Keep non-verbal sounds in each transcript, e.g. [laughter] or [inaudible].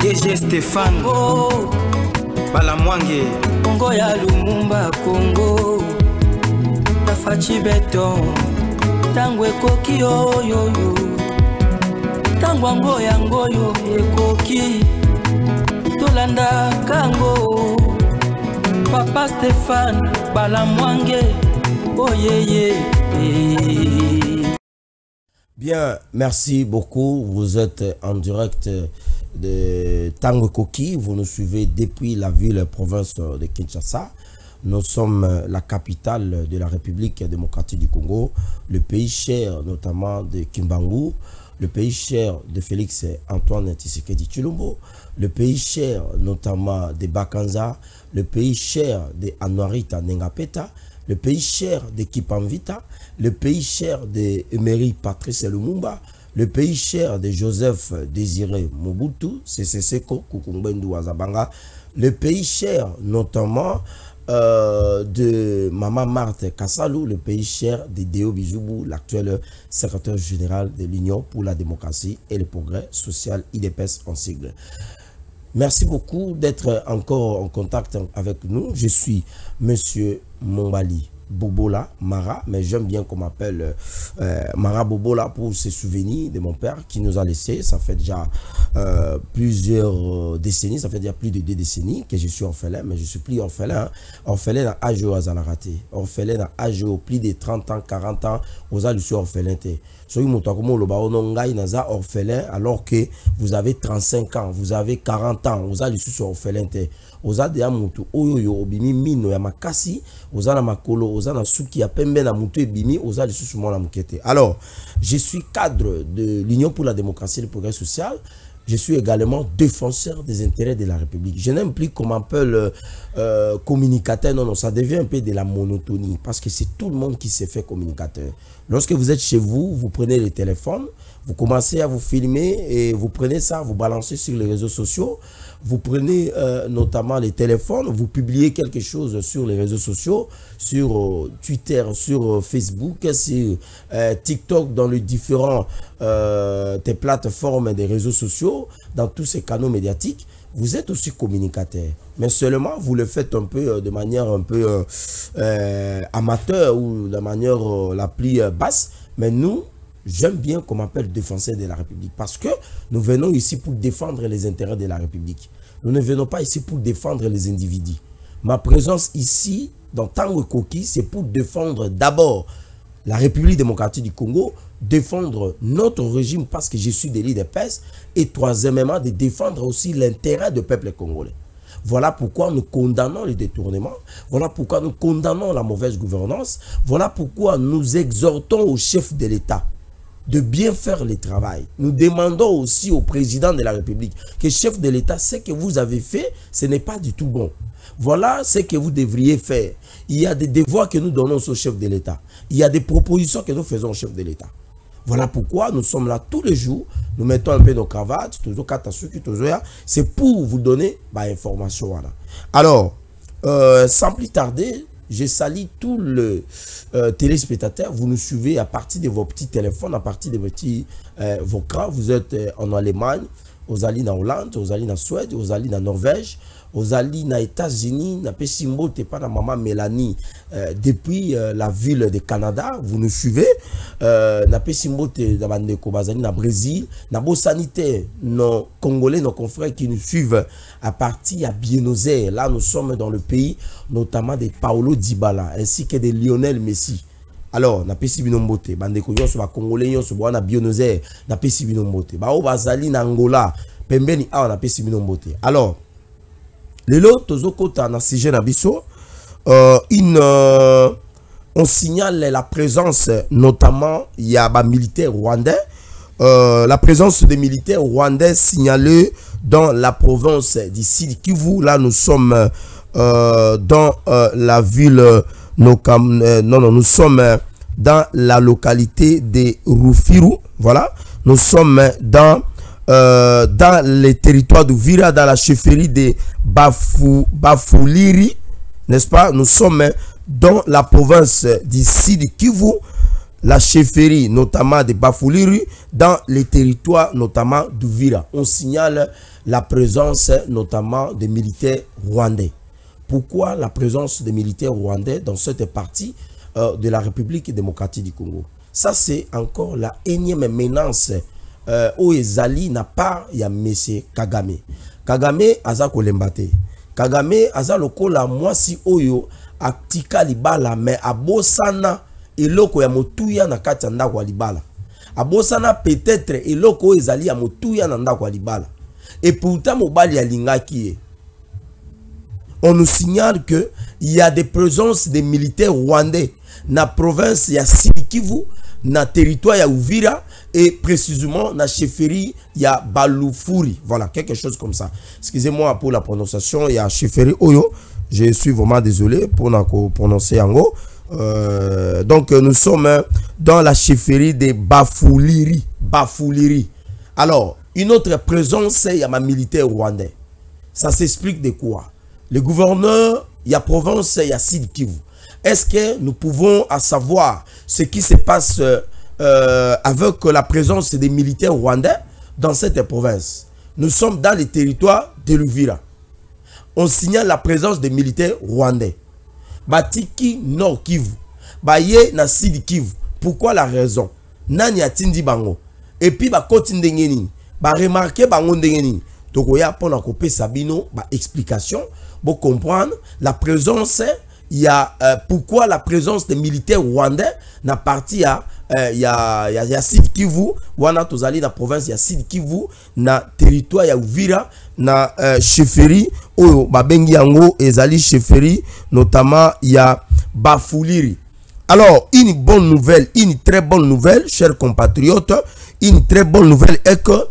dg stéphane. Oh. balamwange kongo ya lumumba kongo tafaci beton ntango ekoki oyoyo. Ntango yango yango oyo ekoki. Tolandaka yango papa stéphane balamwange oyeye. Bien, merci beaucoup. Vous êtes en direct de Tango Koki. Vous nous suivez depuis la ville province de Kinshasa. Nous sommes la capitale de la République démocratique du Congo, le pays cher notamment de Kimbangu, le pays cher de Félix Antoine Tshisekedi Chilombo, le pays cher notamment de Bakanza, le pays cher de Anwarita Nengapeta, le pays cher de Kipanvita, le pays cher de Emery Patrice Lumumba, le pays cher de Joseph Désiré Mobutu, Seko Kukumbendu Wazabanga, le pays cher notamment euh, de Mama Marthe Kassalou, le pays cher de Deo Bizoubou, l'actuel secrétaire général de l'Union pour la démocratie et le progrès social, IDPS en sigle. Merci beaucoup d'être encore en contact avec nous. Je suis Monsieur Mombali Bobola Mara, mais j'aime bien qu'on m'appelle euh, Mara Bobola pour ses souvenirs de mon père qui nous a laissé. Ça fait déjà euh, plusieurs décennies, ça fait déjà plus de deux décennies que je suis orphelin, mais je suis plus orphelin. Hein. Orphelin dans à raté. Orphelin dans AGO, plus de 30 ans, 40 ans, aux je suis orphelin. Orphelin alors que vous avez 35 ans, vous avez 40 ans, oza lisusu orphelin te. Mutu oyo yo obimi mino ya makasi, makolo, suki ya pembe na mutu ebimi, mwana. Alors, je suis cadre de l'Union pour la démocratie et le progrès social. Je suis également défenseur des intérêts de la République. Je n'aime plus qu'on m'appelle euh, communicateur. Non, non, ça devient un peu de la monotonie parce que c'est tout le monde qui s'est fait communicateur. Lorsque vous êtes chez vous, vous prenez le téléphone, vous commencez à vous filmer et vous prenez ça, vous balancez sur les réseaux sociaux. Vous prenez euh, notamment les téléphones, vous publiez quelque chose sur les réseaux sociaux, sur euh, Twitter, sur euh, Facebook, sur TikTok, dans les différents des plateformes des réseaux sociaux, dans tous ces canaux médiatiques. Vous êtes aussi communicateur, mais seulement vous le faites un peu de manière un peu amateur ou de manière la plus basse. Mais nous, J'aime bien qu'on m'appelle défenseur de la République parce que nous venons ici pour défendre les intérêts de la République. Nous ne venons pas ici pour défendre les individus. Ma présence ici, dans Tango Koki, c'est pour défendre d'abord la République démocratique du Congo, défendre notre régime parce que je suis de l'IDPS et troisièmement, de défendre aussi l'intérêt du peuple congolais. Voilà pourquoi nous condamnons les détournements. Voilà pourquoi nous condamnons la mauvaise gouvernance. Voilà pourquoi nous exhortons au chef de l'État de bien faire le travail. Nous demandons aussi au président de la République que chef de l'État, ce que vous avez fait, ce n'est pas du tout bon. Voilà ce que vous devriez faire. Il y a des devoirs que nous donnons au chef de l'État. Il y a des propositions que nous faisons au chef de l'État. Voilà pourquoi nous sommes là tous les jours. Nous mettons un peu nos cravates, c'est pour vous donner l'information. Alors, euh, sans plus tarder, je salue tous les euh, téléspectateurs. Vous nous suivez à partir de vos petits téléphones, à partir de vos petits euh, Vous êtes euh, en Allemagne, aux alliés en Hollande, aux alliés en Suède, aux alliés en Norvège, alliés aux États-Unis, na Pessimbo, t'es pas maman Mélanie, euh, depuis euh, la ville de Canada, vous nous suivez, euh, na Pessimbo, t'es dans Bandeko, Bazali, na Brésil, na sanitaire, nos Congolais, nos confrères qui nous suivent à partir à Buenos Aires. Là, nous sommes dans le pays, notamment de Paolo Dybala, ainsi que de Lionel Messi. alors napesi bino mbote bandeko nyonso bakongole nyonso boa na Buenos Aires napesi bino mbote. Bao bazali na Angola pembeni awa napesi bino mbote. Alors lelo tozokota na sujet on signale la présence notamment y a ba militaires rwandais. Euh, la présence des militaires rwandais signalée dans la province d'ici Kivu là nous sommes euh, dans euh, la ville non nous sommes dans la localité de Rufiru. Voilà. Nous sommes dans euh, dans les territoires de Vira, dans la chefferie de Bafou, Bafouliri, n'est-ce pas? Nous sommes dans la province d'ici de Kivu, la chefferie notamment de Bafouliri, dans les territoires notamment de Vira. On signale la présence notamment des militaires rwandais. Pourquoi la présence des militaires rwandais dans cette partie euh, de la République démocratique du Congo? Ça, c'est encore la énième menace euh, où Ezali n'a pas ya M. Kagame. Kagame aza kolembate. Kagame aza lokola mwasi oyo atika libala mais abosana eloko ya motuya na kati ya ndako libala. Abosana peut-être eloko oyo ezali ya motuya na ndako libala. Et pourtant mobali alingaki ye. On nous signale que il y a des présences des militaires rwandais na province ya Sud na territoire ya Uvira et précisément na chefferie ya Balufuri. Voilà, quelque chose comme ça. Excusez-moi pour la prononciation, il y a chefferie Oyo. Je suis vraiment désolé pour la prononcer en haut. Euh, donc nous sommes hein, dans la chefferie de Bafuliri. Bafuliri. Alors, une autre présence, il y a ma militaire rwandais. Ça s'explique de quoi? Le gouverneur, il y a province, il y a Sud Kivu. Est-ce que nous pouvons savoir ce qui se passe euh, avec la présence des militaires rwandais dans cette province Nous sommes dans les territoires de l'Uvira. On signale la présence des militaires rwandais. Batiki Nord Kivu. Baye na Sud Kivu. Pourquoi la raison? Nani atindi bango? Et puis ba koti ndenge nini? Ba remarquer bango ndenge nini? Tokoya pona kopesa bino ba explication pour comprendre la présence il y a euh, pourquoi la présence des militaires rwandais na partie ya euh, ya ya, ya Sud Kivu. Wana tozali na province ya Sud Kivu na territoire ya Uvira na euh, chefferie oyo babengi yango ezali chefferie notamment ya Bafuliri. Alors une bonne nouvelle une très bonne nouvelle chers compatriotes une très bonne nouvelle est que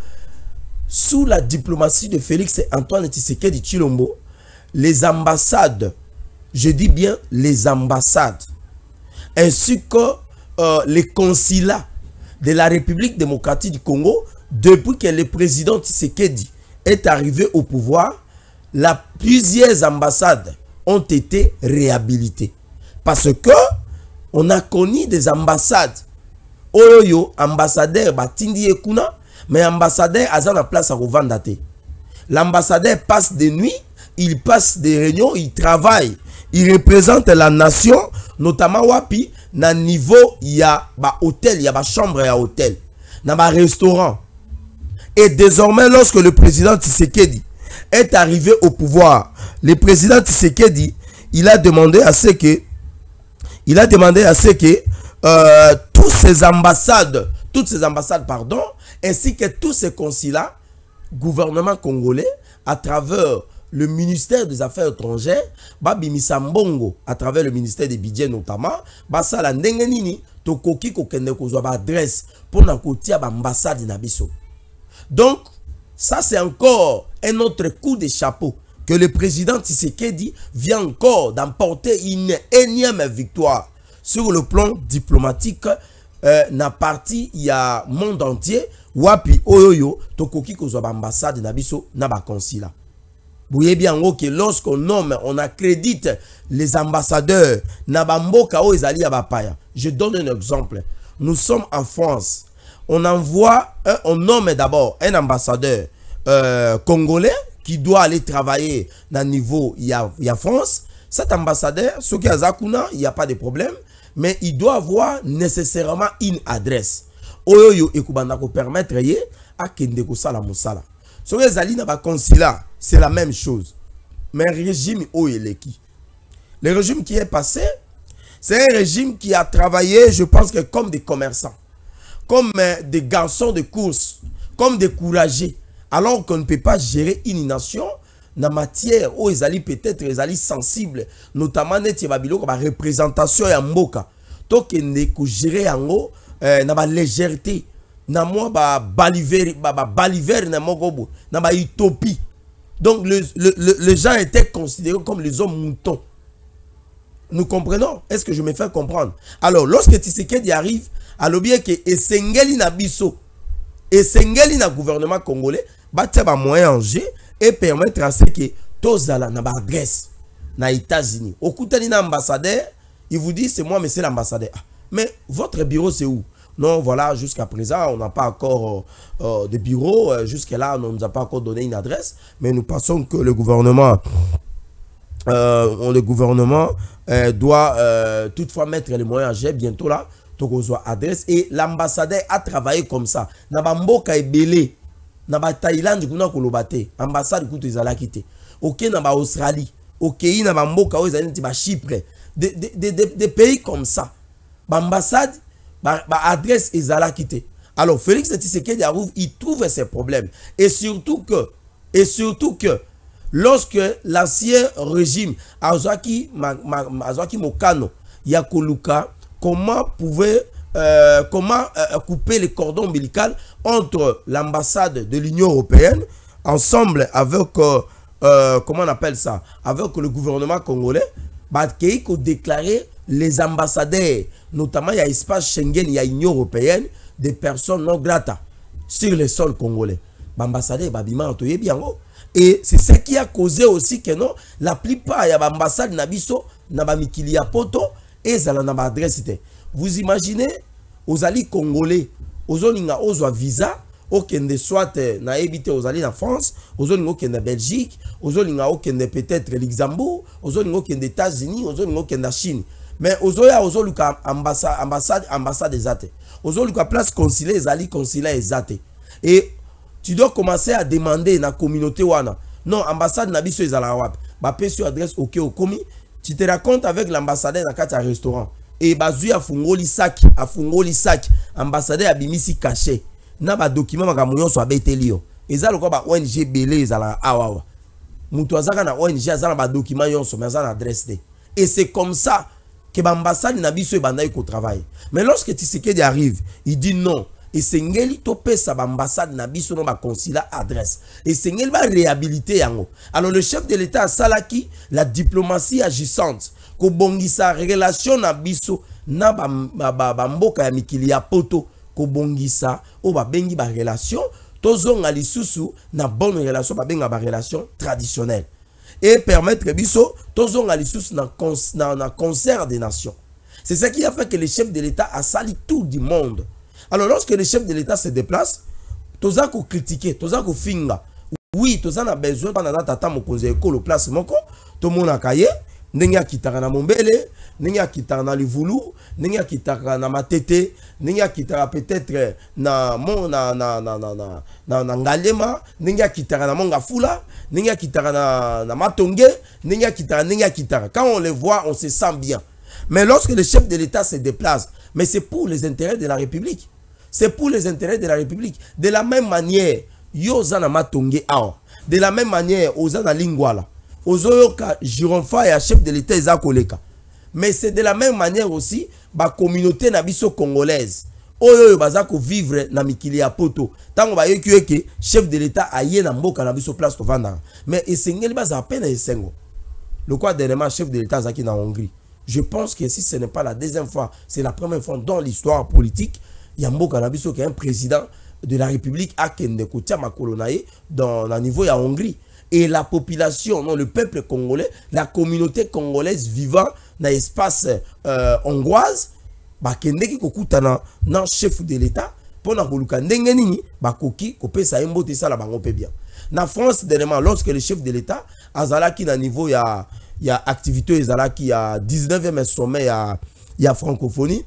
sous la diplomatie de Félix Antoine Tshisekedi Chilombo les ambassades je dis bien les ambassades, ainsi que euh, les consulats de la République démocratique du Congo, depuis que le président Tshisekedi est arrivé au pouvoir, la, plusieurs ambassades ont été réhabilitées. Parce que on a connu des ambassades. Oyo, ambassadeur Batindi Ekuna, mais ambassadeur a la place à revendre. L'ambassadeur passe des nuits, il passe des réunions, il travaille il représente la nation notamment wapi na niveau ya ba hôtel ya ba chambre ya hôtel. Na ba restaurant. Et désormais lorsque le président Tshisekedi est arrivé au pouvoir le président Tshisekedi il a demandé à ce que il a demandé à ce que euh, tous ces ambassades toutes ces ambassades pardon ainsi que tous ces consulats gouvernement congolais à travers le ministère des Affaires étrangères, babimisa mbongo à travers le ministère des budgets notamment, basala ndenge nini tokoki kokende kozwa adresse pour na kotia ba ambassade na biso. Donc ça c'est encore un autre coup de chapeau que le président Tshisekedi vient encore d'emporter une énième victoire sur le plan diplomatique euh, na parti il y a monde entier wapi oyoyo tokoki kozwa ba ambassade na biso na Vous voyez bien que lorsqu'on nomme, on accrédite les ambassadeurs, Nabamboka ou Ezali Abapaya. Je donne un exemple. Nous sommes en France. On envoie, on nomme d'abord un ambassadeur euh, congolais qui doit aller travailler dans le niveau, il y France. Cet ambassadeur, ce qui il n'y a pas de problème, mais il doit avoir nécessairement une adresse. Oyoyo ekubanda ko permettre ye akende ko sala musala. Ce que Zali na ba consulat c'est la même chose. Mais un régime Oeleki. Le régime qui est passé, c'est un régime qui a travaillé, je pense que comme des commerçants, comme euh, des garçons de course, comme des courageux, alors qu'on ne peut pas gérer une nation dans matière où ils allaient peut-être ils allaient sensibles, notamment neti babilo comme représentation ya mboka. Donc ne ko gérer yango euh, na légèreté, na moi ba baliver utopie. Donc le, le, le, les gens étaient considérés comme les hommes moutons. Nous comprenons? Est-ce que je me fais comprendre? Alors, lorsque Tshisekedi arrive, à l'objet que Esengeli na biso, Esengeli na gouvernement congolais, batia ba moyen en jeu et permettre à ce que tozala na ba adresse na États-Unis. Okutani na ambassadeur, il vous dit c'est moi mais c'est l'ambassadeur. Mais votre bureau c'est où? Non, voilà, jusqu'à présent, on n'a pas encore euh, de bureau. Euh, Jusque-là, on ne nous a pas encore donné une adresse. Mais nous pensons que le gouvernement, euh, le gouvernement euh, doit euh, toutefois mettre les moyens à gérer bientôt là. Soit adresse. Et l'ambassadeur a travaillé comme ça. Nabamboka est belé. Naba Thaïlande, kuna kolobate. Ambassade kutu ezalaki te. Ok, naba Australie. Ok, naba mboka oyo ezali neti ba Chypre. Des de, de, de, de pays comme ça. Ba ambassade, ba, ba adresse ezalaki te. Alors, Félix Tshisekedi arrive, il trouve ses problèmes. Et surtout que, et surtout que, lorsque l'ancien régime azwaki azwaki mokano ya koluka comment pouvait euh, comment euh, couper le cordon ombilical entre l'ambassade de l'Union européenne ensemble avec euh, comment on appelle ça avec le gouvernement congolais bakei déclarer les ambassadeurs notamment il y a espace Schengen il y a Union européenne des personnes non grata sur le sol congolais. Bambassadeur babima toyebi yango et c'est ce qui a causé aussi que non la plupart ya baambassade na biso na bamikili ya poto ezala na baadresse te vous imaginez ozali congolais ozolinga ozwa visa okende soit eh, nayebi te ozali na france ozolinga okende belgique ozolinga okende peut-être luxembourg ozolinga okende états-unis ozolinga okende na chine mais ozoya ozoluka ambassade ambassade eza te ozoluka place consulaire ezali consulaire eza te et tu dois commencer à demander na communauté wana. Non ambassade na biso ezalaka wapi? Bapesi yo adresse oke okomi. Tu te racontes avec l'ambassadeur na kati ya restaurant. E bazwi afungoli saki afungoli saki ambassadeur abimisi cachet. Na badocument makambo nyonso abeteli yo. Eza lokola ba ong ebele ezalaka awawa moto azaka na ong aza na badocument nyonso mais aza adresse et c'est comme ça que baambassade na biso ebandaki kotravaille mais lorsque tisekedi arrive il dit non. Esengeli topesa baambassade na biso no baconsulat adresse. Esengeli baréhabilite yango. Alors le chef de l'état asalaki la diplomatie agissante kobongisa relation na biso na bam- ba- ba- bamboka ya mikili ya poto kobongisa oyo babengi barelation tozonga lisusu na bonne relation babenga barelation traditionnelle et permettre biso tozonga lisusu na, na, na concert des nations. C'est ça qui a fait que le chef de l'état a sali tout du monde. Alors lorsque le chef de l'état se déplace toza kocritiquer toza kofinga oui toza na besoin na tata mokonzi ya ekolo place moko tomonaka ye ndenge akitaka na mombele ndenge akitaka na livulu ndenge akitaka na matete ndenge akitaka peut-être na na na na na na na, na ngalema ndenge akitaka na mongafula ndenge akitaka na, na matonge ndenge akitaka ndenge akitaka quand on le voit on se sent bien mais lorsque le chef de l'état se déplace mais c'est pour les intérêts de la république c'est pour les intérêts de la République. De la même manière, yo zana matonge awa. De la même manière, ozana lingwala. Ozoyoka jironfa ya chef de l'État. Mais c'est de la même manière aussi, ba communauté na biso congolaise. Oyo oyo baza ko vivre na mikili ya poto. Tango ba yoki eke chef de l'État aye na mboka na biso place tovanda. Mais esengeli baza peine esengo. Le quoi dernièrement chef de l'État Zaki en Hongrie. Je pense que si ce n'est pas la deuxième fois, c'est la première fois dans l'histoire politique, Yambo Kanabiso qui est un président de la République à Kendekotia Makolonae dans le niveau de Hongrie. Et la population, non, le peuple congolais, la communauté congolaise vivant dans l'espace euh, hongroise, bakendeki kokutana na chef de l'état mpona koluka ndenge nini bakoki kopesa ye mbote esala bango mpe bien. Na france dernièrement lorsque le chef de l'état azalaki na niveau ya, ya activité oyo ezalaki ya 19e sommet ya, ya francophonie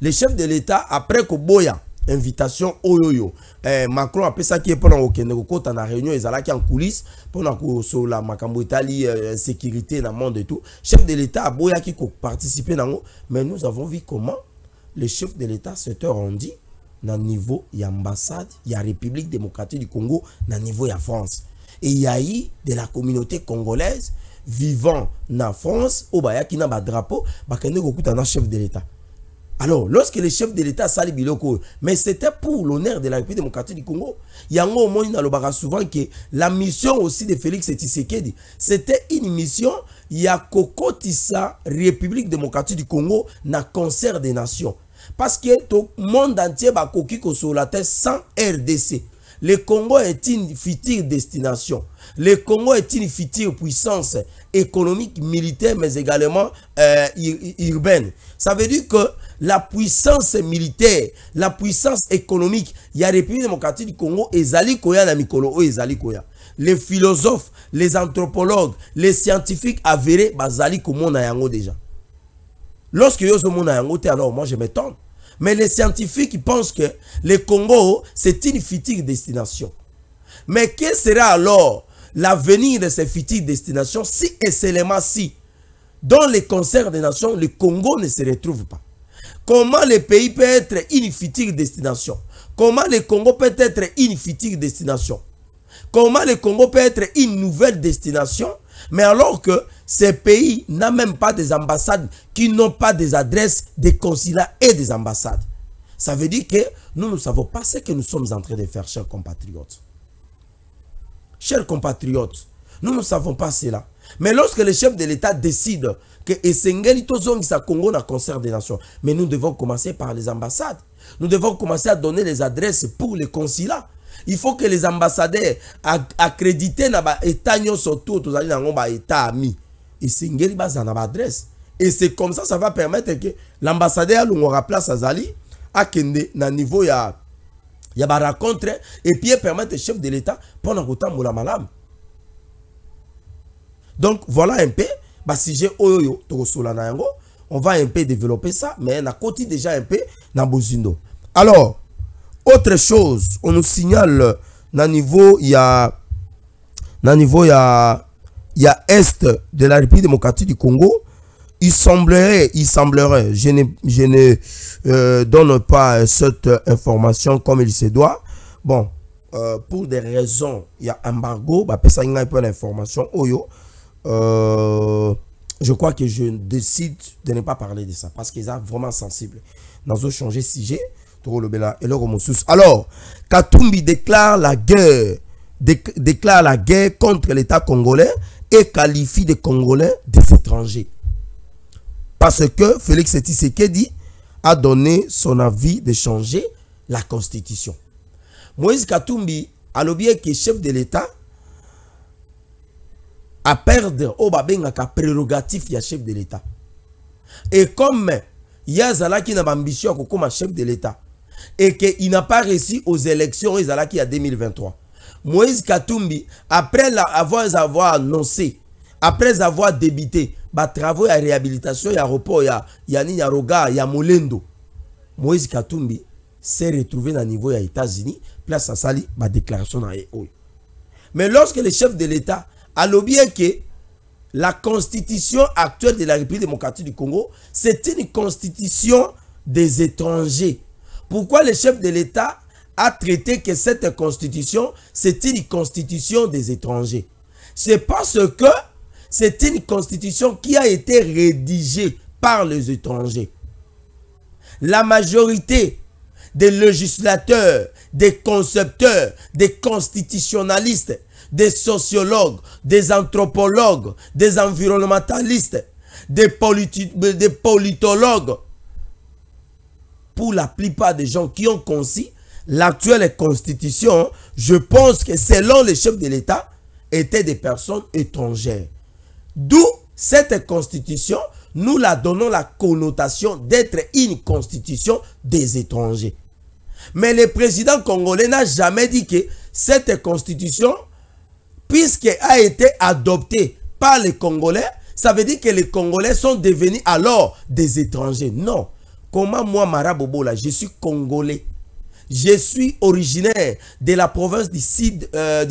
le chef de l'état après koboya invitation oyo oyo. Eh, macron apesaki ye mpona kokende kokɔta na réunion ezalaki en coulisse mpona kosola makambo etali euh, insécurité na monde et tout. Chef de l'état aboyaki koparticipe nango mais nous avons vu comment le chef de l'état s'était rendu na niveau ya ambassade ya république démocratique du congo na niveau ya france. Et y a eu de la communauté congolaise vivant na france oyo bayaki na badrapeau bakende kokuta na chef de l'état alors, lorsque le chef de l'État sali biloko, mais c'était pour l'honneur de la République démocratique du Congo. Yango au moins nalobaka souvent que la mission aussi de Félix Tshisekedi, c'était une mission ya kokotisa République démocratique du Congo na concert des nations. Parce que tout le monde entier bakoki kosola te sans RDC. le Congo est une future destination. Le Congo est une future puissance économique, militaire, mais également euh, urbaine. Ça veut dire que la puissance militaire, la puissance économique, il y a République démocratique du Congo, ezali koya na mikolo, ezali koya. Les philosophes, les anthropologues, les scientifiques avérés, bazali yango déjà. Lorsque yo te, alors moi je m'étonne. Mais les scientifiques pensent que le Congo, c'est une future destination. Mais quel sera alors l'avenir de ces futures destinations si et seulement si, dans les concerts des nations, le Congo ne se retrouve pas Comment le pays peut être une future destination? Comment le Congo peut être une future destination? Comment le Congo peut être une nouvelle destination? Mais alors que ces pays n'ont même pas des ambassades, qui n'ont pas des adresses, des consulats et des ambassades. Ça veut dire que nous ne savons pas ce que nous sommes en train de faire, chers compatriotes. Chers compatriotes, nous ne savons pas cela. Mais lorsque le chef de l'État décide que Essengeli sa Congo na concert des nations, mais nous devons commencer par les ambassades. Nous devons commencer à donner les adresses pour les consulats. Il faut que les ambassadeurs accrédités na ba état nyonso tout tozali nango ba état ami. Essengeli na adresse. Et c'est comme ça ça va permettre que l'ambassadeur alongora place azali akende na niveau ya ya ba et puis permettre au chef de l'état pendant kotambola malamu. Donc voilà un peu bah sujet oyo tokosola na yango on va un peu développer ça mais na côté déjà un peu na bozindo. Alors autre chose on nous signale na niveau il a niveau il y a il a est de la République démocratique du Congo il semblerait, il semblerait, je ne, euh, donne pas cette information comme il se doit. Bon, euh, pour des raisons, il y a embargo, bah, ça y a un peu d'information. Oyo, euh, je crois que je décide de ne pas parler de ça parce qu'ils sont vraiment sensibles. Nous avons changé de sujet. Alors, Katumbi déclare la guerre, déclare la guerre contre l'État congolais et qualifie des Congolais des étrangers. Parce que Félix Tshisekedi a donné son avis de changer la constitution. Moïse Katumbi a l'objet que chef de l'État a perdre au babengaka prérogatif ya chef de l'État. Et comme Yazalaki n'a ambition comme chef de l'État et qu'il n'a pas réussi aux élections Yazalaki à 2023. Moïse Katumbi, après avoir, annoncé, après avoir débité ba travaux ya réhabilitation ya report ya ya nini ya roga ya molendo Moïse Katumbi s'est retrouvé na niveau ya États-Unis place asali ba déclaration na oyo mais lorsque le chef de l'État a lobbyé que la constitution actuelle de la République démocratique du Congo c'est une constitution des étrangers pourquoi le chef de l'État a traité que cette constitution c'est une constitution des étrangers? C'est parce que c'est une constitution qui a été rédigée par les étrangers. La majorité des législateurs, des concepteurs, des constitutionnalistes, des sociologues, des anthropologues, des environnementalistes, des, politologues, pour la plupart des gens qui ont conçu l'actuelle constitution, je pense que selon les chefs de l'État, étaient des personnes étrangères. D'où cette constitution, nous la donnons la connotation d'être une constitution des étrangers. Mais le président congolais n'a jamais dit que cette constitution, puisqu'elle a été adoptée par les Congolais, ça veut dire que les Congolais sont devenus alors des étrangers. Non. Comment moi, Marabobola, je suis congolais. Je suis originaire de la province du Sid, euh,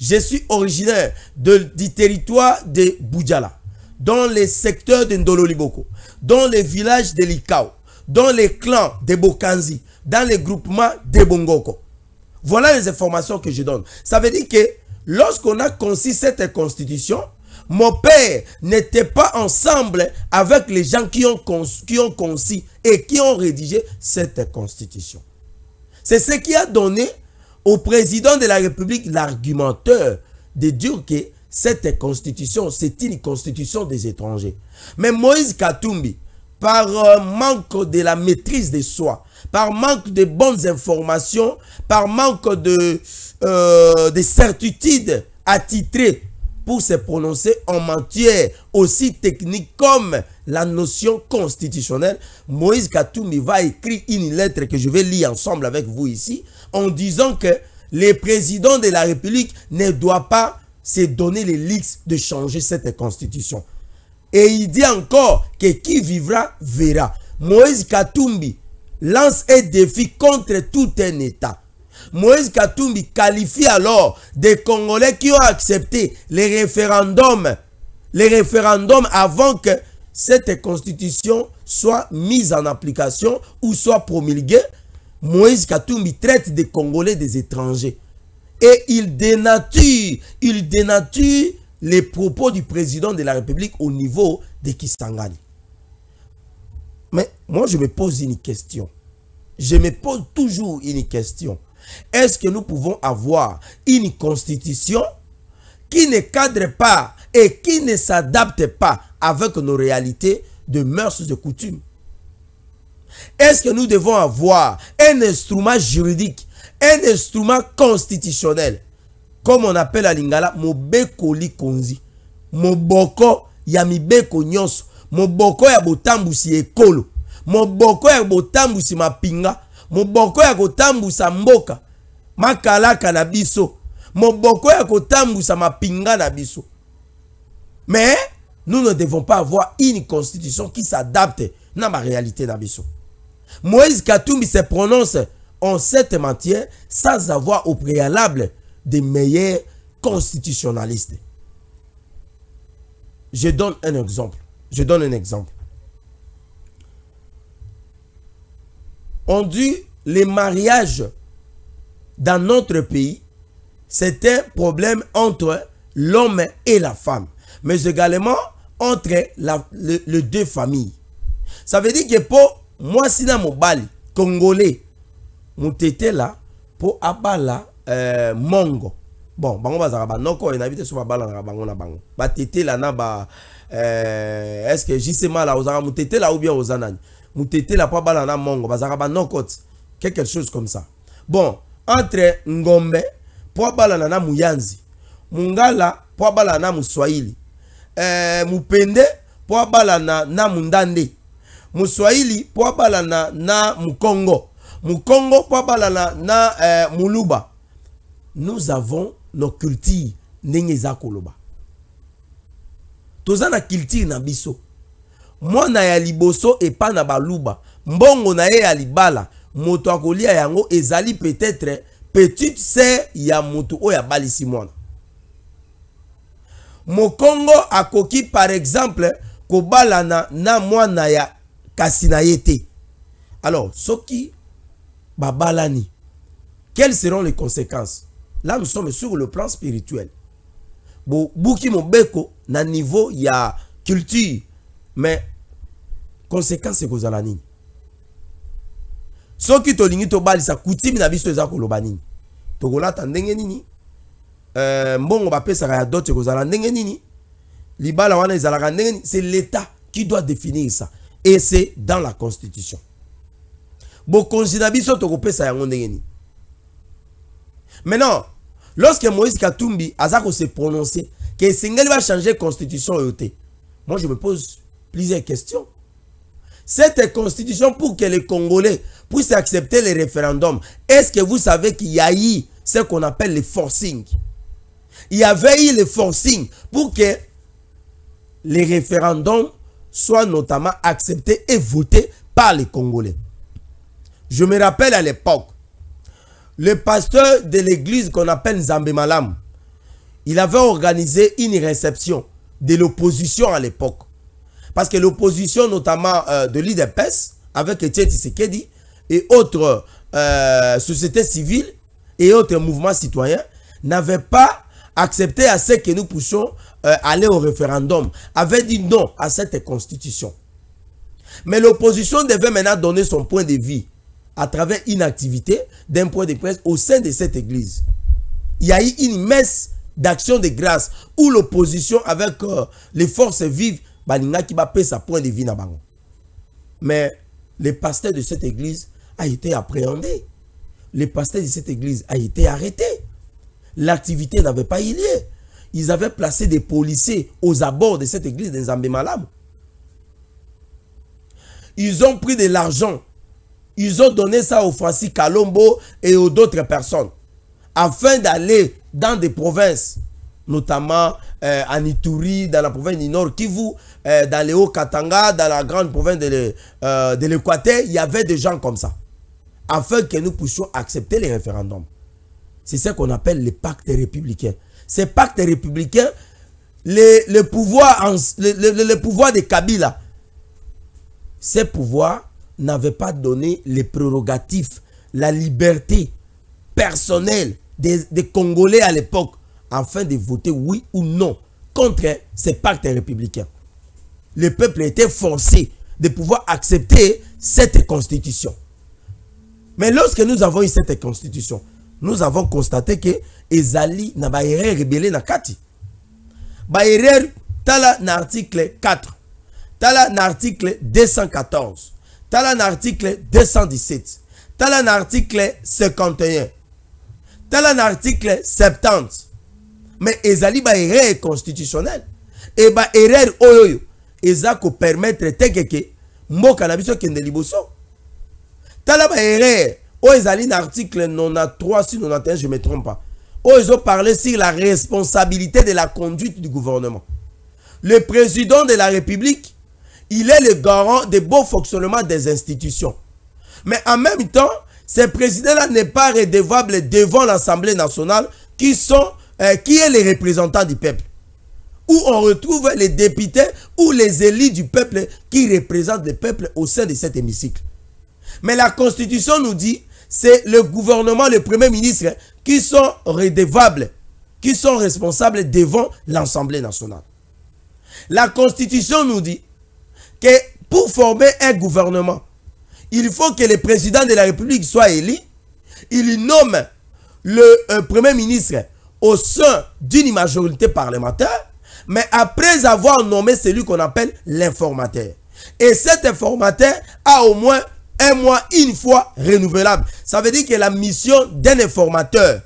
je suis originaire du territoire de Boudjala, dans les secteurs de Ndololiboko, dans les villages de Likao, dans les clans de Bokanzi, dans les groupements de Bongoko. Voilà les informations que je donne. Ça veut dire que lorsqu'on a conçu cette constitution, mon père n'était pas ensemble avec les gens qui ont, conçu, et qui ont rédigé cette constitution. C'est ce qui a donné au président de la République l'argumenteur de dire que cette constitution, c'est une constitution des étrangers. Mais Moïse Katumbi, par manque de la maîtrise de soi, par manque de bonnes informations, par manque de, euh, de certitudes attitrées pour se prononcer en matière aussi technique comme la notion constitutionnelle, Moïse Katoumi va écrire une lettre que je vais lire ensemble avec vous ici en disant que le président de la République ne doit pas se donner les lix de changer cette constitution. Et il dit encore que qui vivra verra. Moïse Katumbi lance un défi contre tout un État. Moïse Katumbi qualifie alors des Congolais qui ont accepté les référendums, les référendums avant que cette constitution soit mise en application ou soit promulguée. Moïse Katumbi traite des Congolais des étrangers. Et il dénature, il dénature les propos du président de la République au niveau de Kisangani. Moi, je me pose une question. Je me pose toujours une question. Est-ce que nous pouvons avoir une constitution qui ne cadre pas et qui ne s'adapte pas avec nos réalités de mœurs et coutumes? Est-ce que nous devons avoir un instrument juridique, un instrument constitutionnel comme on appelle à lingala mobeko likonzi moboko ya mibeko nyonso moboko ya botambusi ekolo? Moboko ya botambusi mapinga moboko ya kotambusa mboka makalaka na biso moboko ya kotambusa mapinga na biso mais nous ne devons pas avoir une constitution qui s'adapte na ma réalité na Moïse Katumbi se prononce en cette matière sans avoir au préalable des meilleurs constitutionnalistes. Je donne un exemple. Je donne un exemple. On dit les mariages dans notre pays, c'est un problème entre l'homme et la femme, mais également entre les deux familles. Ça veut dire que pour moi, si dans mon bali, congolais, mon tété là, pour abala euh, mongo. Bon bango bazalaka banoko oyo nayebi te so babalanaka bango na bango. Batetela na ba euh, est ce que jisema la ozalaka motetela ou bien oza motetela mpo abala na mongo bazalaka banoko ti quelque chose comme ça. Bon entre ngombe mpo abalana na muyanzi mungala mpo abalana na euh, mupende mpo abalana na mundande muswahili mpo abalana na mukongo mukongo abalana na euh, muluba. Nous avons nos cultures ndenge eza koloba. Toza na biso mwana ya liboso epa na baluba. Mbongo na ye ya libala. Moto akolia yango ezali peut-être petite sœur ya moto oyo abalisi mwana. Mokongo akoki par exemple kobalana na mwana ya kasi na ye te. Alors soki babalani quelles seront les conséquences? Là nous sommes sur le plan spirituel. Bobuki mobeko na niveau ya culture mais conséquence ekozala nini soki tolingi tobalisa kutimi na biso eza koloba nini tokolata ndenge nini. Euh, mbongo bapesaka ya dot ekozala ndenge nini. Libala wana c'est l'état qui doit définir ça. Et c'est dans la constitution. Bokonzi na biso tokopesa yango ndenge nini. Maintenant, lorsque Moïse Katumbi a se prononcer que Singeli va changer constitution moi je me pose plusieurs questions. Cette constitution pour que les Congolais puissent accepter les référendums, est-ce que vous savez qu'il y a eu ce qu'on appelle les forcing? Il y avait eu les forcing pour que les référendums soient notamment acceptés et votés par les Congolais. Je me rappelle à l'époque, le pasteur de l'église qu'on appelle Nzambe Malam, il avait organisé une réception de l'opposition à l'époque. Parce que l'opposition, notamment euh, de l'IDPS, avec Etienne Tshisekedi et autres euh, sociétés civiles et autres mouvements citoyens, n'avait pas accepté à ce que nous puissions euh, aller au référendum, avait dit non à cette constitution. Mais l'opposition devait maintenant donner son point de vue à travers une activité d'un point de presse au sein de cette église. Il y a eu une messe d'action de grâce où l'opposition avec les forces vives balinga qui va sa point de vue na bango. Mais le pasteur de cette église a été appréhendé. Le pasteur de cette église a été arrêté. L'activité n'avait pas eu lieu. Ils avaient placé des policiers aux abords de cette église des Zambé Malam. Ils ont pris de l'argent. Ils ont donné ça aux Francis Kalombo et aux d'autres personnes afin d'aller dans des provinces, notamment euh, en dans la province du Nord Kivu, euh, dans les Hauts-Katanga, dans la grande province de euh, l'Équateur, il y avait des gens comme ça. Afin que nous puissions accepter les référendums. C'est ce qu'on appelle les pactes républicains. Ces pactes républicains, le, pouvoir, pouvoir de Kabila, ces pouvoirs n'avaient pas donné les prérogatives, la liberté personnelle des, Congolais à l'époque afin de voter oui ou non contre ces pactes républicains. Le peuple était forcé de pouvoir accepter cette constitution. Mais lorsque nous avons eu cette constitution, nous avons constaté que Ezali n'a pas rebelle na kati. Ba tala na article 4. Tala na article 214. Tala na article 217. Tala na article 51 tala un article 70 mais ezali ba erreur constitutionnelle. Et ba erreur oyo eza ko permettre tekeke mboka na biso kende liboso. Tala ba erreur. Oyo ezali na article 93 sur 91 je me trompe pas. Oyo ezo parler sur la responsabilité de la conduite du gouvernement. Le président de la république il est le garant de bon fonctionnement des institutions. Mais en même temps ce président-là n'est pas redevable devant l'Assemblée nationale qui, sont, euh, qui est les représentants du peuple. Où on retrouve les députés ou les élus du peuple qui représentent le peuple au sein de cet hémicycle. Mais la Constitution nous dit c'est le gouvernement, le Premier ministre qui sont redevables, qui sont responsables devant l'Assemblée nationale. La Constitution nous dit que pour former un gouvernement, il faut que le président de la République soit élu. Il nomme le euh, Premier ministre au sein d'une majorité parlementaire, mais après avoir nommé celui qu'on appelle l'informateur. Et cet informateur a au moins un mois, une fois renouvelable. Ça veut dire que la mission d'un informateur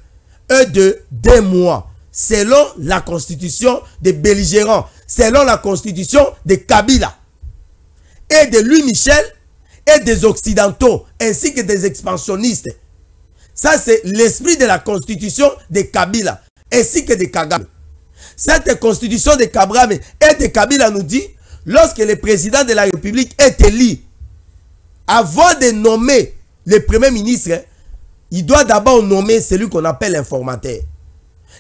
est de deux mois, selon la constitution des belligérants, selon la constitution de Kabila. Et de lui, Michel, et des occidentaux ainsi que des expansionnistes. Ça, c'est l'esprit de la constitution de Kabila ainsi que de Kagame. Cette constitution de Kagame et de Kabila nous dit, lorsque le président de la République est élu, avant de nommer le premier ministre, il doit d'abord nommer celui qu'on appelle l'informateur.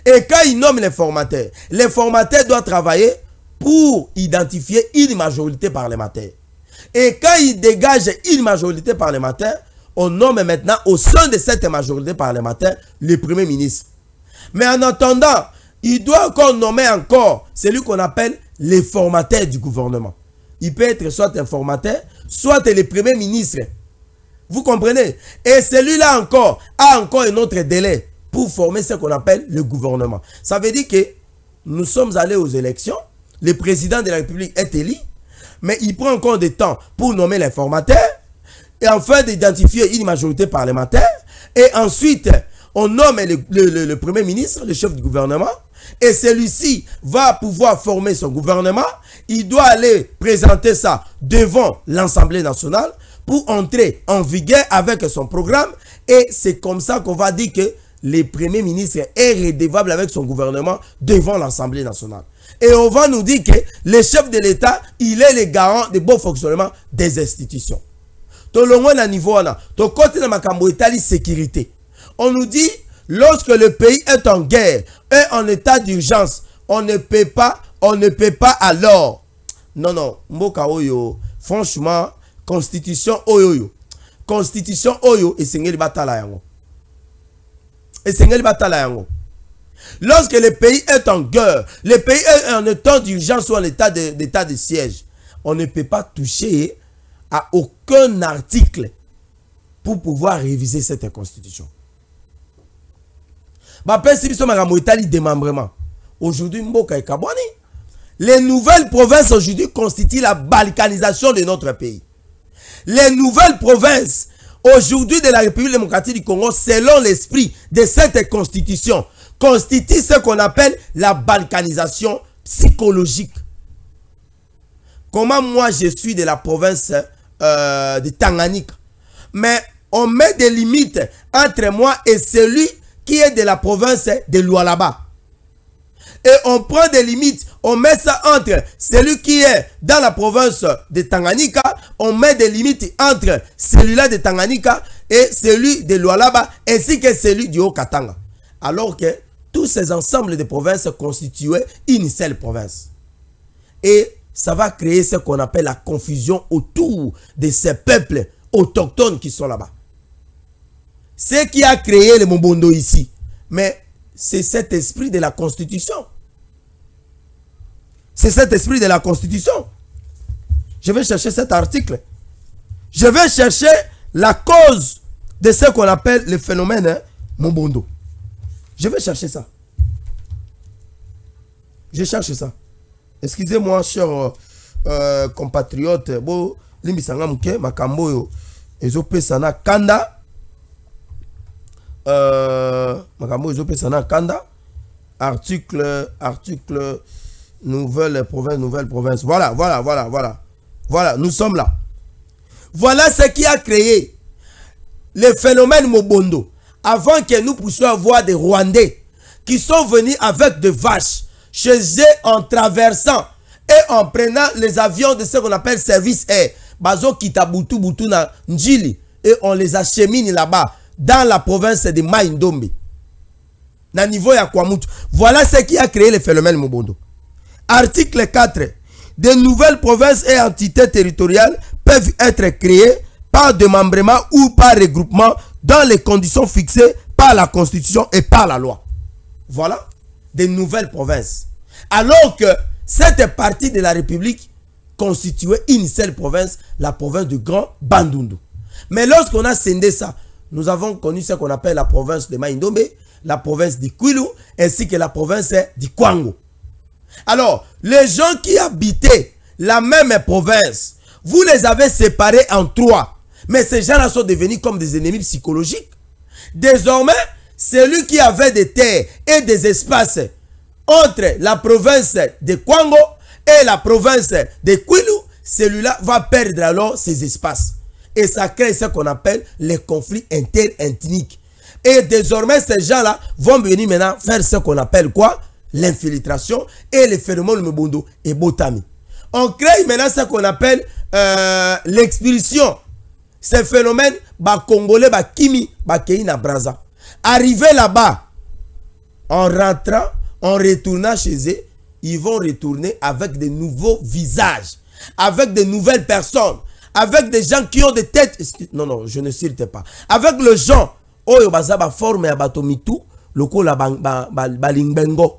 Et quand il nomme l'informateur, l'informateur doit travailler pour identifier une majorité parlementaire. Et quand il dégage une majorité parlementaire, on nomme maintenant au sein de cette majorité parlementaire le Premier ministre. Mais en attendant, il doit encore nommer encore celui qu'on appelle les formateurs du gouvernement. Il peut être soit un formateur, soit le Premier ministre. Vous comprenez? Et celui-là encore a encore un autre délai pour former ce qu'on appelle le gouvernement. Ça veut dire que nous sommes allés aux élections, le président de la République est élu, mais il prend encore du temps pour nommer l'informateur et enfin d'identifier une majorité parlementaire. Et ensuite, on nomme le, Premier ministre, le chef du gouvernement, et celui-ci va pouvoir former son gouvernement. Il doit aller présenter ça devant l'Assemblée nationale pour entrer en vigueur avec son programme. Et c'est comme ça qu'on va dire que le Premier ministre est redevable avec son gouvernement devant l'Assemblée nationale. Et on va nous dire que le chef de l'État, il est le garant de bon fonctionnement des institutions. Tolongwa na niveau na, to côté na makambo etali sécurité. On nous dit lorsque le pays est en guerre et en état d'urgence, on ne peut pas, on ne peut pas alors. Non non, mboka oyo, franchement, constitution oyo Constitution oyo esengeli batala yango. Esengeli batala yango. Lorsque le pays est en guerre, le pays est en état d'urgence ou en état d'état de, siège, on ne peut pas toucher à aucun article pour pouvoir réviser cette constitution. Aujourd'hui, les nouvelles provinces aujourd'hui constituent la balkanisation de notre pays. Les nouvelles provinces aujourd'hui de la République démocratique du Congo, selon l'esprit de cette constitution, constitue ce qu'on appelle la balkanisation psychologique. Comment moi je suis de la province euh, de Tanganyika, mais on met des limites entre moi et celui qui est de la province de Lualaba. Et on prend des limites, on met ça entre celui qui est dans la province de Tanganyika, on met des limites entre celui-là de Tanganyika et celui de Lualaba, ainsi que celui du Haut-Katanga. Alors que tous ces ensembles de provinces constituaient une seule province. Et ça va créer ce qu'on appelle la confusion autour de ces peuples autochtones qui sont là-bas. Ce qui a créé le Mobondo ici, mais c'est cet esprit de la constitution. C'est cet esprit de la constitution. Je vais chercher cet article. Je vais chercher la cause de ce qu'on appelle le phénomène hein. Je vais chercher ça. Je cherche ça. Excusez-moi, chers euh, compatriotes. Bo, limbisanga muke makambo yo ezopesa kanda. Euh, makambo ezopesa na kanda. Article article nouvelle province nouvelle province. Voilà voilà voilà voilà. Voilà nous sommes là. Voilà ce qui a créé le phénomène Mobondo. Avant que nous puissions avoir des Rwandais qui sont venus avec des vaches chez eux en traversant et en prenant les avions de ce qu'on appelle service air. Kitabutu et on les achemine là-bas dans la province de Maïndombe. Na niveau ya Kwamutu. Voilà ce qui a créé le phénomène Mobondo. Article 4. De nouvelles provinces et entités territoriales peuvent être créées par démembrement ou par regroupement dans les conditions fixées par la Constitution et par la loi. Voilà des nouvelles provinces. Alors que cette partie de la République constituait une seule province, la province du Grand Bandundu. Mais lorsqu'on a scindé ça, nous avons connu ce qu'on appelle la province de Maïndombe, la province du Kwilu, ainsi que la province du Kwango. Alors, les gens qui habitaient la même province, vous les avez séparés en trois. Mais ces gens-là sont devenus comme des ennemis psychologiques. Désormais, celui qui avait des terres et des espaces entre la province de Kwango et la province de Kwilu, celui-là va perdre alors ses espaces. Et ça crée ce qu'on appelle les conflits interethniques. Et désormais, ces gens-là vont venir maintenant faire ce qu'on appelle quoi? L'infiltration et le phénomène Mbondo et Botami. On crée maintenant ce qu'on appelle euh, l'expulsion. Ce phénomène, bah, Congolais, bah, Kimi, bah, Keina Braza. Arrivé là-bas, en rentrant, en retournant chez eux, ils vont retourner avec de nouveaux visages, avec de nouvelles personnes, avec des gens qui ont des têtes. Non, non, je ne cite pas. Avec le gens, oyo baza ba forme ya bato mitu, lokola balingbengo.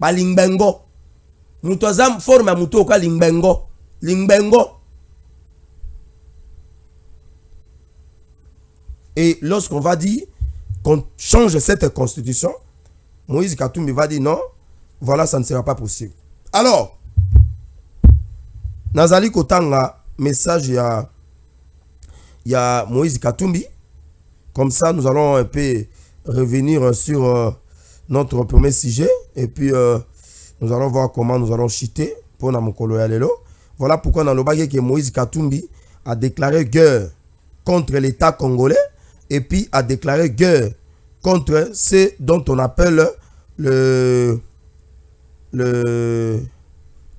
Balingbengo. Mutu aza forme ya mutu lingbengo. Lingbengo. Et lorsqu'on va dire change cette constitution, Moïse Katumbi va dire non, voilà, ça ne sera pas possible. Alors, Nazali Kotanga, message, y a Moïse Katumbi. Comme ça, nous allons un peu revenir sur euh, notre premier sujet. Et puis, euh, nous allons voir comment nous allons chiter pour Namokolo Yalelo. Voilà pourquoi dans le que Moïse Katumbi a déclaré guerre contre l'État congolais et puis a déclaré guerre contre ce dont on appelle le, le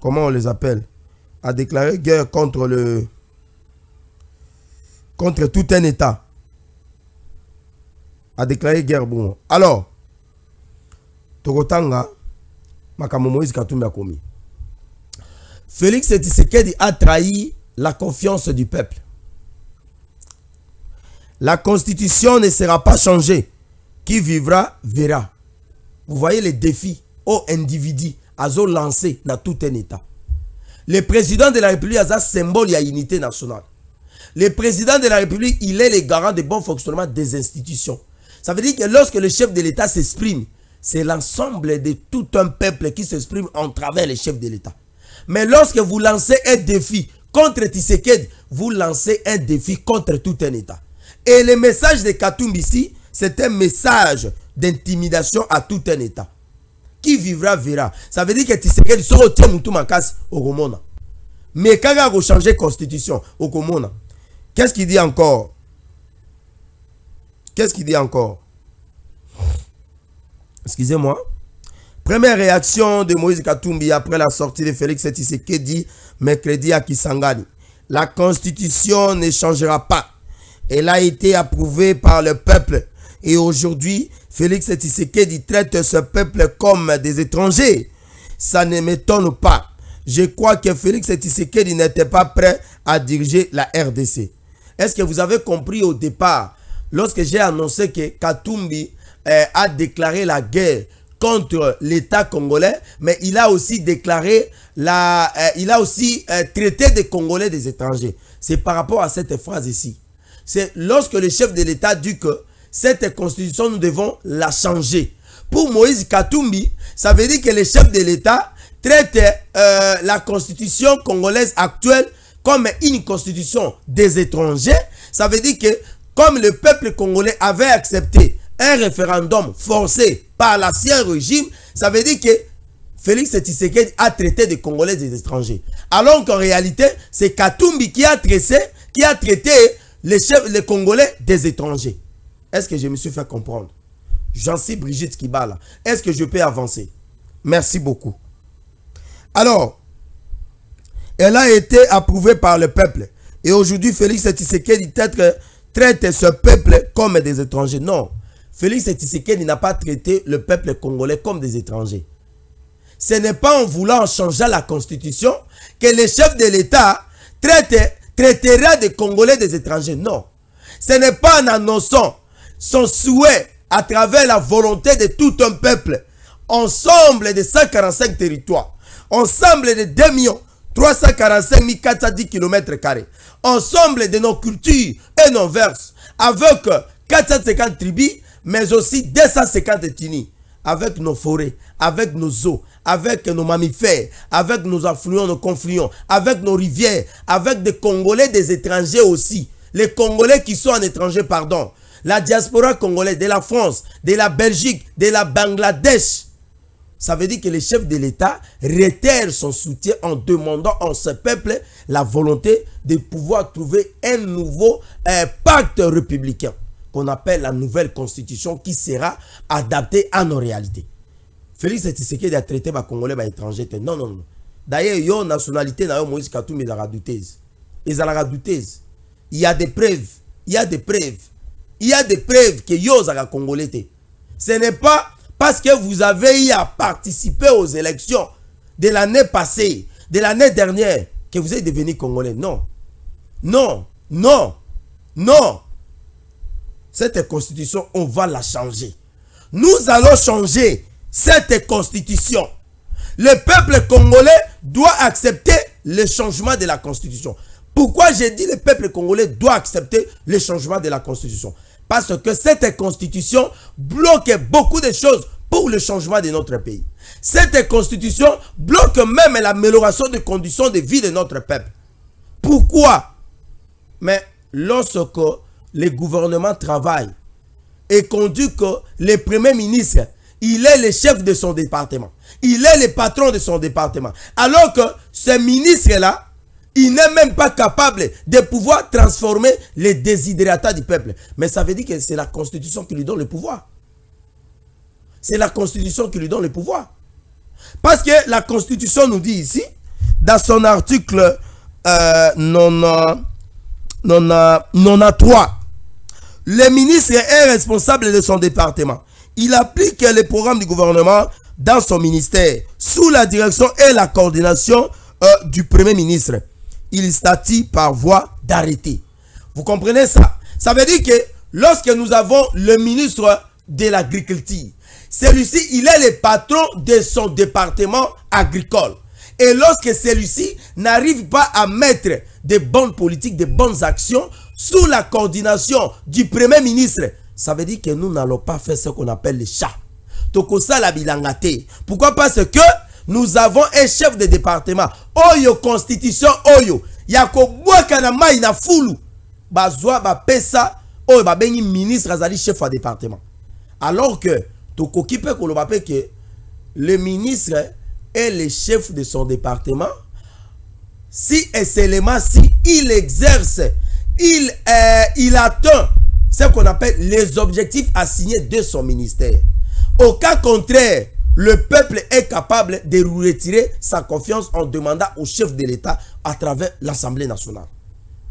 comment on les appelle? A déclaré guerre contre le contre tout un état. A déclaré guerre bon. Alors tokotanga makambo Moïse Katumbi a commis Félix Tshisekedi a trahi la confiance du peuple la constitution ne sera pas changée. Qui vivra, verra. Vous voyez les défis aux individus à lancé dans tout un État. Le président de la République a symbole de unité nationale. Le président de la République, il est le garant du bon fonctionnement des institutions. Ça veut dire que lorsque le chef de l'État s'exprime, c'est l'ensemble de tout un peuple qui s'exprime en travers le chef de l'État. Mais lorsque vous lancez un défi contre Tshisekedi, vous lancez un défi contre tout un État. Et le message de ici, c'est un message d'intimidation à tout un État. Qui vivra verra. Ça veut dire que Tshisekedi soro tie mutu makasi okomona. Mais quand il changer constitution okomona. Qu'est-ce qu'il dit encore? Qu'est-ce qu'il dit encore? Excusez-moi. Première réaction de Moïse Katumbi après la sortie de Félix Tshisekedi mercredi à Kisangani. La constitution ne changera pas. Elle a été approuvée par le peuple. Et aujourd'hui, Félix Tshisekedi traite ce peuple comme des étrangers. Ça ne m'étonne pas. Je crois que Félix Tshisekedi n'était pas prêt à diriger la RDC. Est-ce que vous avez compris au départ, lorsque j'ai annoncé que Katumbi euh, a déclaré la guerre contre l'État congolais, mais il a aussi déclaré la, euh, il a aussi euh, traité des Congolais des étrangers? C'est par rapport à cette phrase ici. C'est lorsque le chef de l'État dit que cette constitution, nous devons la changer. Pour Moïse Katumbi, ça veut dire que le chef de l'État traite euh, la constitution congolaise actuelle comme une constitution des étrangers. Ça veut dire que comme le peuple congolais avait accepté un référendum forcé par l'ancien régime, ça veut dire que Félix Tshisekedi a traité des Congolais des étrangers. Alors qu'en réalité, c'est Katumbi qui a traité, qui a traité les, chefs, les Congolais des étrangers. Est-ce que je me suis fait comprendre? J'en suis Brigitte Kibala. Est-ce que je peux avancer? Merci beaucoup. Alors, elle a été approuvée par le peuple. Et aujourd'hui, Félix Tshisekedi traite ce peuple comme des étrangers. Non. Félix Tshisekedi n'a pas traité le peuple congolais comme des étrangers. Ce n'est pas en voulant changer la constitution que le chef de l'État traitera des Congolais des étrangers. Non. Ce n'est pas en annonçant son souhait à travers la volonté de tout un peuple, ensemble de 145 territoires, ensemble de 2 345 410 km, ensemble de nos cultures et nos verses, avec 450 tribus, mais aussi 250 ethnies, avec nos forêts, avec nos eaux, avec nos mammifères, avec nos affluents, nos confluents, avec nos rivières, avec des Congolais, des étrangers aussi. Les Congolais qui sont en étranger, pardon. La diaspora congolaise de la France, de la Belgique, de la Bangladesh. Ça veut dire que le chef de l'État réitère son soutien en demandant à ce peuple la volonté de pouvoir trouver un nouveau euh, pacte républicain qu'on appelle la nouvelle constitution qui sera adaptée à nos réalités. Félix Tshisekedi a traité les Congolais les étrangers. Non, non, non. D'ailleurs, yo nationalité na yo Moïse Katumbi ezalaka douteuse. Ezalaka. Il y a des preuves. Il y a des preuves. Il y a des preuves que yo ozalaka Congolais te. Ce n'est pas parce que vous avez eu à participer aux élections de l'année passée, de l'année dernière, que vous êtes devenu Congolais. Non. Non. Non. Non. Cette constitution, on va la changer. Nous allons changer cette constitution. Le peuple congolais doit accepter le changement de la constitution. Pourquoi j'ai dit le peuple congolais doit accepter le changement de la constitution? Parce que cette constitution bloque beaucoup de choses pour le changement de notre pays. Cette constitution bloque même l'amélioration des conditions de vie de notre peuple. Pourquoi? Mais lorsque le gouvernement travaille et conduit que le premier ministre il est le chef de son département. Il est le patron de son département. Alors que ce ministre-là, il n'est même pas capable de pouvoir transformer les déshydratats du peuple. Mais ça veut dire que c'est la constitution qui lui donne le pouvoir. C'est la constitution qui lui donne le pouvoir. Parce que la constitution nous dit ici, dans son article euh, non, non, non, non, 3, le ministre est responsable de son département il applique les programmes du gouvernement dans son ministère sous la direction et la coordination euh, du Premier ministre. Il statue par voie d'arrêté. Vous comprenez ça? Ça veut dire que lorsque nous avons le ministre de l'Agriculture, celui-ci, il est le patron de son département agricole. Et lorsque celui-ci n'arrive pas à mettre de bonnes politiques, de bonnes actions sous la coordination du Premier ministre, ça veut dire que nous n'allons pas faire ce qu'on appelle les chats. la bilangate. Pourquoi? Parce que nous avons un chef de département. Oyo constitution oyo. Yako bwaka na mai na fulu. Bazwa ba pesa oyo babengi ministre azali chef ya département alors que tokoki mpe koloba ke le ministre est le chef de son département si et seulement si il exerce il, euh, il atteint ce qu'on appelle les objectifs assignés de son ministère. Au cas contraire le peuple est capable de retirer sa confiance en demandant au chef de l'état à travers l'assemblée nationale.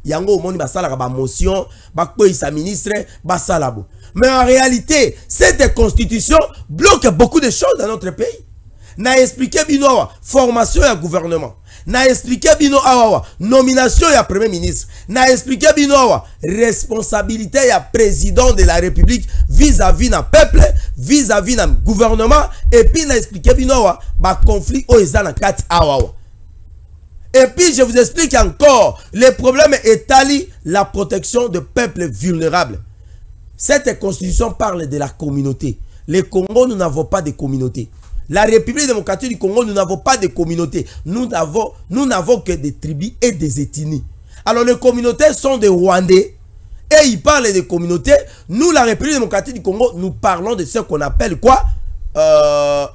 Yango omoni basalaka bamotion bakweyisa ministre mais en réalité cette constitution bloque beaucoup de choses dans notre pays. Na expliqué bino formation ya gouvernement na expliqué bino awa nomination ya premier ministre na expliqué bino awa responsabilité ya président de la république vis-à-vis na peuple vis-à-vis na gouvernement et puis na expliqué bino awa baconflit oyo eza na Et puis je vous explique encore, le problème est ali la protection de peuples vulnérables. Cette constitution parle de la communauté. Le Congo, nous n'avons pas de communauté. La République démocratique du Congo, nous n'avons pas de communauté. Nous n'avons, nous que des tribus et des ethnies. Alors les communautés sont des Rwandais. Et ils parlent de communautés. Nous, la République démocratique du Congo, nous parlons de ce qu'on appelle quoi Euh,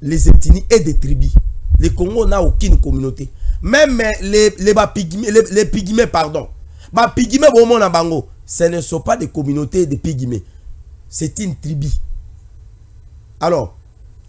Les ethnies et des tribus. Le Congo n'a aucune communauté. Même les, les, pygmées, les, les pygmées, pardon. Bah, pygmées, bango, ce ne sont pas des communautés de pygmées. C'est une tribu. Alors,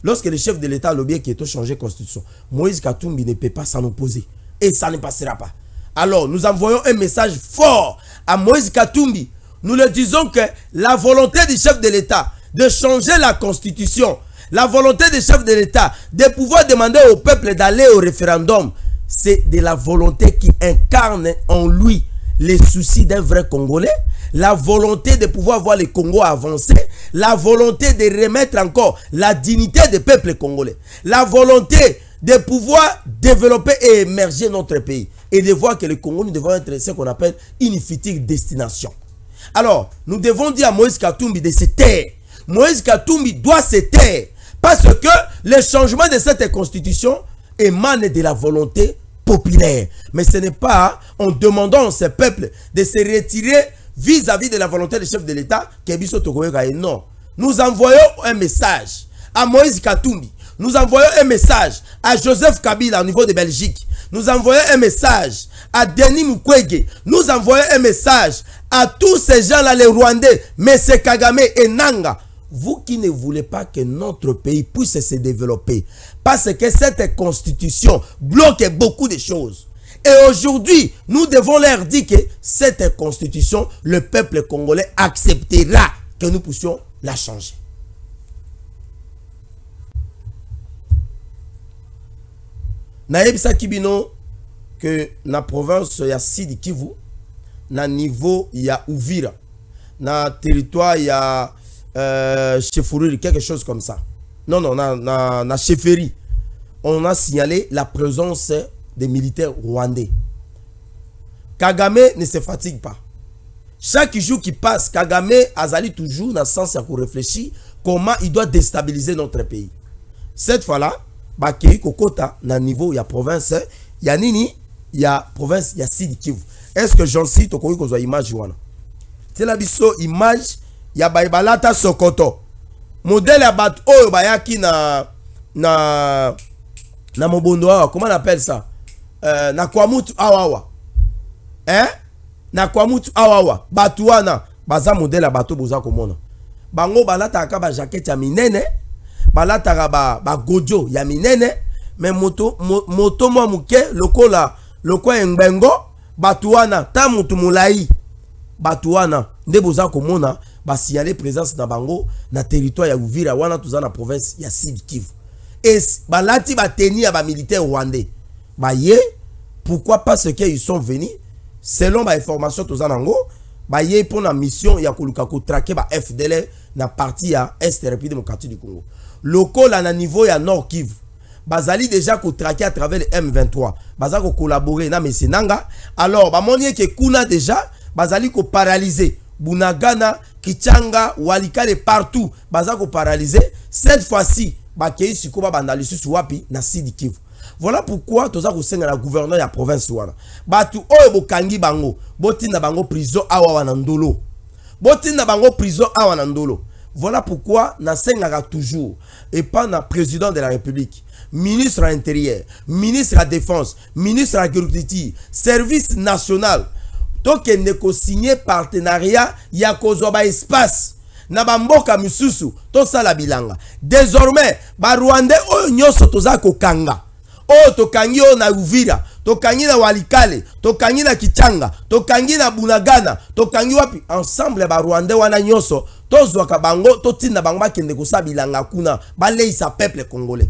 lorsque le chef de l'État a lobby qui est changé constitution, Moïse Katumbi ne peut pas s'en opposer. Et ça ne passera pas. Alors, nous envoyons un message fort à Moïse Katumbi. Nous le disons que la volonté du chef de l'État de changer la constitution, la volonté du chef de l'État de pouvoir demander au peuple d'aller au référendum, c'est de la volonté qui incarne en lui les soucis d'un vrai Congolais, la volonté de pouvoir voir le Congo avancer, la volonté de remettre encore la dignité des peuples congolais, la volonté de pouvoir développer et émerger notre pays et de voir que le Congo, nous devons être ce qu'on appelle une future destination. Alors, nous devons dire à Moïse Katumbi de se taire. Moïse Katumbi doit se taire parce que le changement de cette constitution émane de la volonté populaire. Mais ce n'est pas en demandant à ce peuple de se retirer vis-à-vis de la volonté du chef de l'État que Biso Togoyega est non. Nous envoyons un message à Moïse Katumbi. Nous envoyons un message à Joseph Kabila au niveau de Belgique. Nous envoyons un message à Denis Mukwege. Nous envoyons un message à tous ces gens-là, les Rwandais, M. Kagame et Nanga. Vous qui ne voulez pas que notre pays puisse se développer, parce que cette constitution bloque beaucoup de choses. Et aujourd'hui, nous devons leur dire que cette constitution, le peuple congolais acceptera que nous puissions la changer. nayebisaki bino que na province ya sidi kivu na niveau ya uvira na territoire ya euh, chefferie quelque chose comme ça non non na, na, na on a signalé la présence des militaires rwandais. Kagame ne se fatigue pas. Chaque jour qui passe kagame azali toujours na sens ya réfléchir comment il doit déstabiliser notre pays. Cette fois là bakei kokota na niveau ya province ya nini ya province ya sidi kivu. Est ce que jonsi tokoki kozwa image wana tiela biso image ya baye balata sokoto. Modele ya bato oyo bayaki na na na mobondo awa comment on appelle ça? Euh, na kwamutu awa awa. Hein? na kwamutu awa awa. Bato wana baza modele ya bato boza komona. Bango balataka bajakete ya minene balataka bagodio ba ya minene me moto, mo, moto mwa moke lokola lokola engbengo bato wana ta motu molai bato wana nde boza komona basignale présence na bango na territoire ya uvira wana toza na province ya sud kivu balati bateni ya bamilitaire rwandais baye pourquoi parce que ils sont venus? Selon bainformation toza nango baye mpo na mission ya koluka kotrake ba fdl na parti ya est république démocratique du congo. Lokola na niveau ya nord kivu bazali déjà kotrake à travers le m23 baza kokolaborer na mesi nanga. Alors bamoni eke kuna déjà bazali koparalyse bunagana kichanga walikale partout. Baza koparalyse cette fois-ci bakei sikoyo babanda lisusu wapi na sidi kivu voilà pourquoi toza kosenga na gouverneur ya province wana. Bato oyo bokangi bango botinda bango prison awa wana ndolo. Botinda bango prison awa na ndolo. Voilà pourquoi nasengaka toujours epa na président de la république ministre ya intérieur ministre ya défense ministre ya agriculture service national. Tokende kosigne partenariat ya kozwa baespace na bamboka misusu tosala bilanga. Désormais barwandais oyo nyonso toza kokanga oyo tokangi oyo na uvira tokangi na walikale tokangi na kichanga tokangi na bunagana tokangi wapi? Ensemble ya barwandais wana nyonso tozwaka bango totinda bango bakende kosala bilanga kuna baleisa peuple congolais.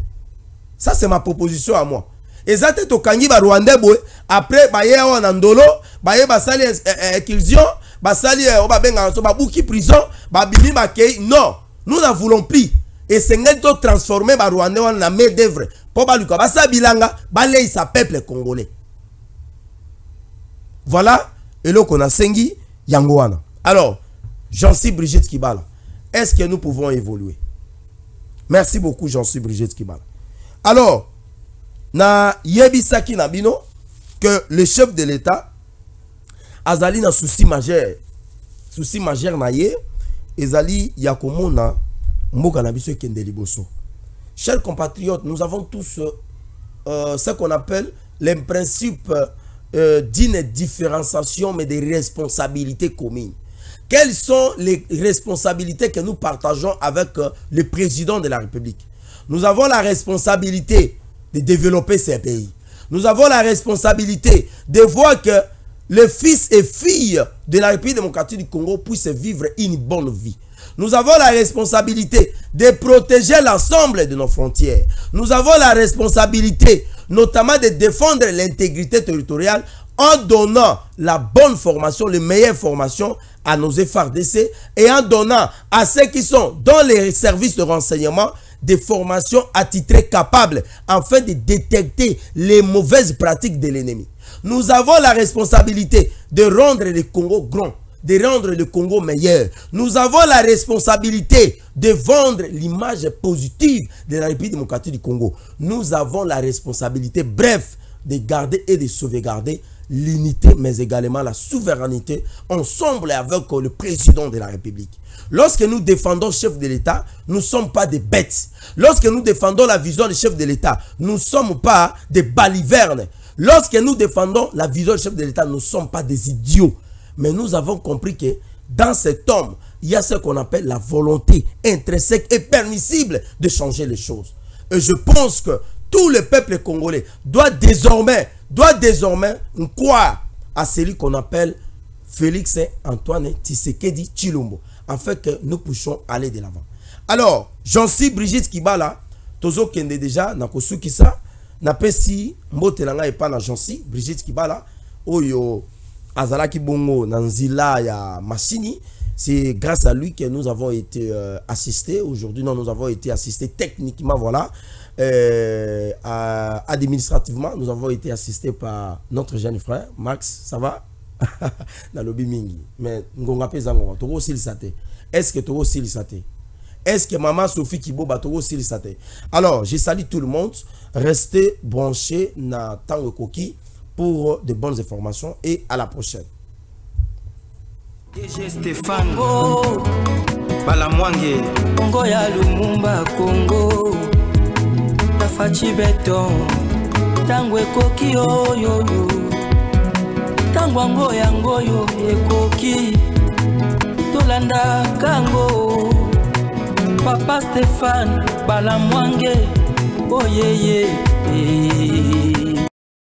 Ça c'est ma proposition à moi. Eza te tokangi barwandais boye après baye awa na ndolo baye basali inclusion basali oyo babengaka so babuki prison babimi bakei non nous ne voulons plus. Esengeli totransforme barwandais wana na main d'œuvre mpo baluka basala bilanga baleisa peuple congolais. Voilà eloko nasengi yango wana. Alors Jean-Cy Brigitte Kibala est-ce que nous pouvons évoluer? Merci beaucoup Jean-Cy Brigitte Kibala. Alors na yebisaki na bino que le chef de l'état azali na souci majeur. Souci majeur na ye ezali ya mboka na biso ekende liboso chers compatriotes nous avons tous euh, ce qu'on appelle les principes euh, d'une différenciation mais des responsabilités communes quelles sont les responsabilités que nous partageons avec euh, le président de la République? Nous avons la responsabilité de développer ces pays. Nous avons la responsabilité de voir que les fils et filles de la République démocratique du Congo puissent vivre une bonne vie. Nous avons la responsabilité de protéger l'ensemble de nos frontières. Nous avons la responsabilité notamment de défendre l'intégrité territoriale en donnant la bonne formation, les meilleures formations à nos FRDC et en donnant à ceux qui sont dans les services de renseignement des formations attitrées capables afin de détecter les mauvaises pratiques de l'ennemi. Nous avons la responsabilité de rendre le Congo grand, de rendre le Congo meilleur. Nous avons la responsabilité de vendre l'image positive de la République démocratique du Congo. Nous avons la responsabilité, bref, de garder et de sauvegarder l'unité, mais également la souveraineté, ensemble avec le président de la République. Lorsque nous défendons le chef de l'État, nous ne sommes pas des bêtes. Lorsque nous défendons la vision du chef de l'État, nous ne sommes pas des balivernes. Lorsque nous défendons la vision du chef de l'État, nous ne sommes pas des idiots. Mais nous avons compris que dans cet homme, il y a ce qu'on appelle la volonté intrinsèque et permissible de changer les choses. Et je pense que tout le peuple congolais doit désormais, doit désormais croire à celui qu'on appelle Félix Antoine Tshisekedi Chilombo, afin que nous puissions aller de l'avant. Alors, j'en suis Brigitte Kibala, Tozo Kende déjà, Nakosuki ça, Napesi, Mbotelanga et pas na Jansi, Brigitte Kibala, Oyo, Azalaki Bongo, Nanzila, ya Massini, c'est grâce à lui que nous avons été euh, assistés. Aujourd'hui, nous avons été assistés techniquement, voilà. Euh, administrativement, nous avons été assistés par notre jeune frère, Max, ça va? [laughs] Na lobby mingi. Mais ngonga pe zango toko silisa te est-ce que toko silisa te est-ce que maman Sophie Kiboba toko silisa te alors je salue tout le monde. Restez branchés na Tango Koki pour de bonnes informations et à la prochaine. DG Stéphane. Oh, Balamwange Congo ya Lumumba Congo. Tafachi Beton Tango ekoki oyoyo. Ntango yango yango oyo ekoki. Tolandaka yango papa stéphane balamwange oyeye. oh,